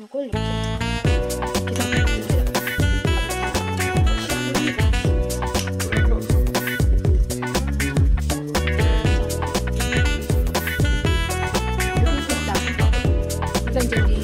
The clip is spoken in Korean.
요걸 이렇게 굉장히